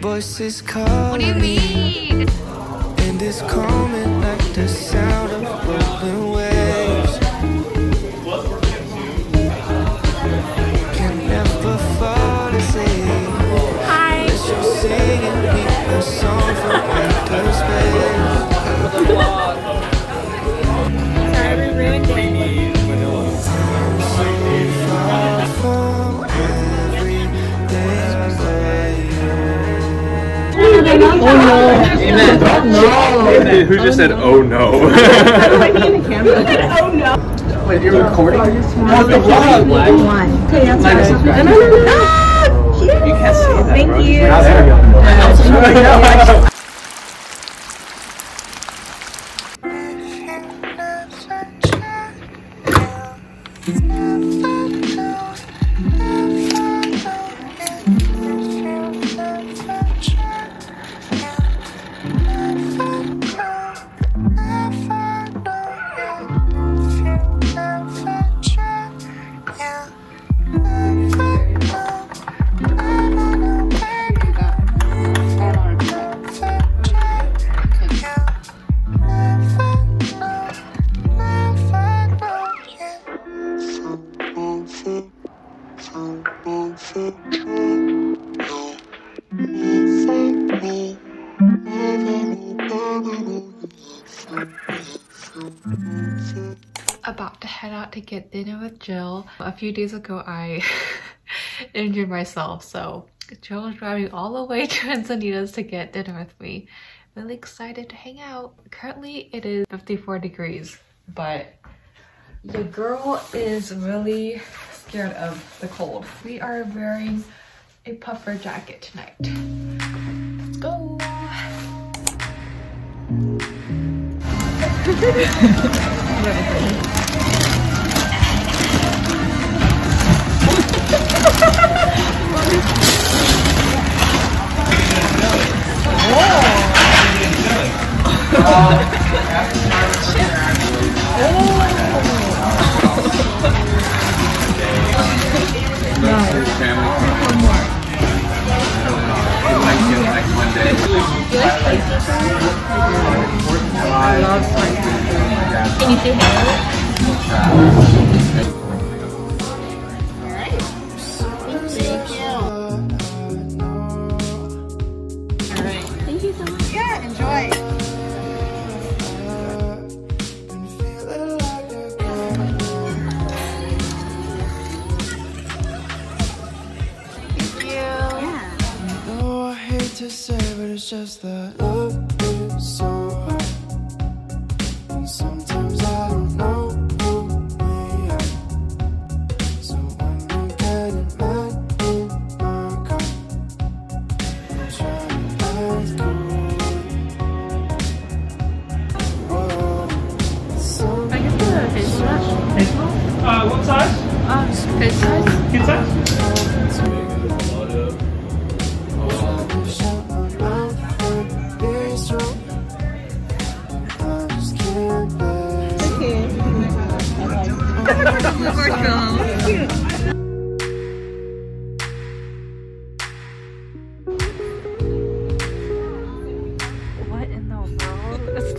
voices calling. What do you mean? And it's calming like the sound of rolling waves. Can never fall asleep. Hi. Unless you're singing me a song that you Who just said, oh no. oh no? Wait, you're recording? Oh, the vlog. One. Okay, that's Like and right. subscribe. No, no, no, no. You can't say that, Thank bro. you. about to head out to get dinner with Jill. A few days ago, I injured myself, so Jill is driving all the way to Encinitas to get dinner with me. Really excited to hang out. Currently, it is 54 degrees, but the girl is really scared of the cold. We are wearing a puffer jacket tonight. Let's go! Can you say hello? know I hate to say, but it's just that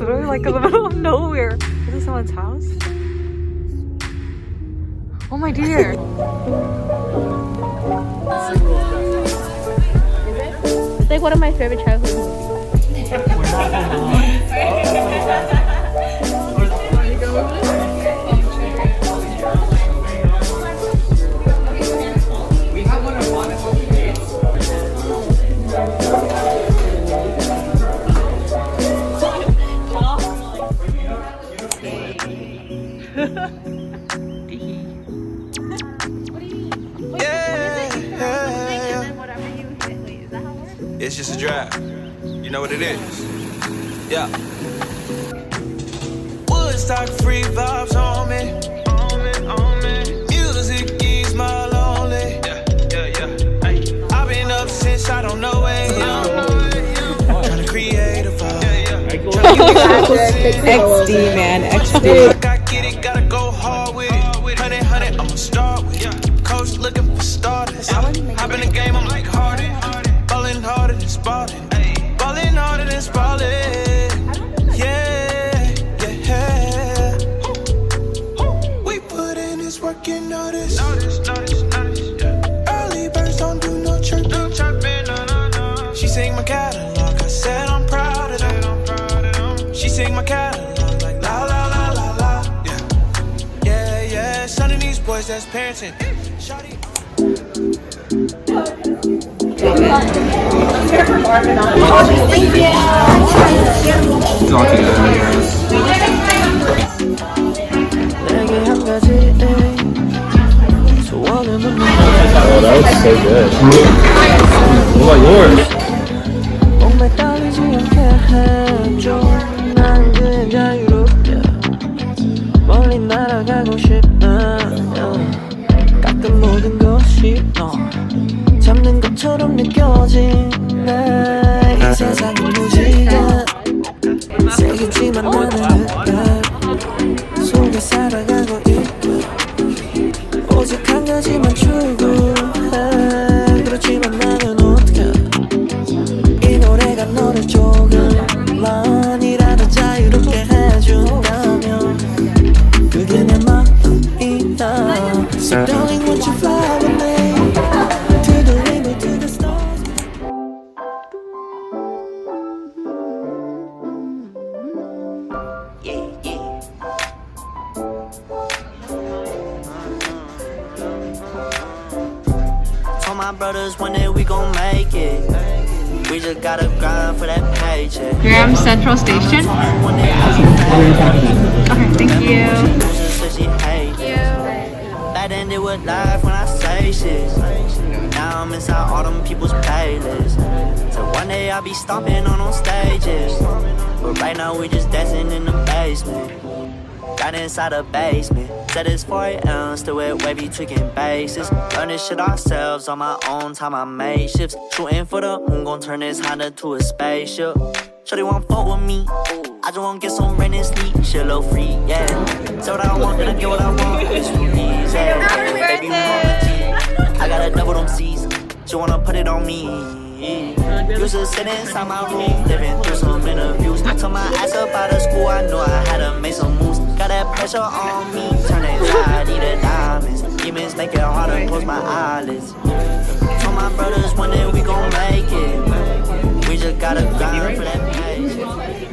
Literally like in the middle of nowhere. Is this someone's house? Oh my dear. It's like one of my favorite childhood movies. It's just a drive. You know what it is. Yeah. Woodstock free vibes on me. On me, on me. Music ease my lonely. Yeah, yeah, yeah. Hey. I've been up since I don't know where I'm. Trying to create a vibe. XD, man. XD. Ballin' ballin'. Harder than Spalding. Yeah, yeah. We put in this work, you notice. Early birds don't do no chirping. She sing my catalog. I said I'm proud of them. She sing my catalog like la la la la la. Yeah, yeah, yeah. Son of these boys that's parenting. Shawty. Uh. It's Oh, that looks so good. What about yours? 가끔 모든 것이 너 잡는 것처럼 느껴진 네이 세상은 무지개. 세겠지만 나는 흙에 속에 살아가고 있고 오직 한 가지만 추구 my brothers one day we gon' make it. We just gotta grind for that paycheck. Graham Central Station. One day I'll be Okay, thank you. She said she hate it. Back then they would laugh when I say shit. Now I'm inside all them people's playlists. So one day I'll be stomping on those stages. But right now we just dancing in the basement. Got inside the basement. Said it's 4 a.m. Still with wavy tweaking bases. Learn this shit ourselves on my own time. I made shifts. Shooting for the moon, gon' turn this Honda to a spaceship. Shorty want fuck with me. I just want to get some rain and sleep. Shit low free, yeah. Say what I want, then I get what I want. It's easy. Baby, G. I gotta double them C's. She wanna put it on me. Used to sit inside my room, living through some interviews. I took my ass up out of school, I knew I had to make some moves. Got that pressure on me, turn anxiety to diamonds. Demons make it harder to close my eyelids. Told my brothers one day we gon' make it. We just gotta grind for that patience.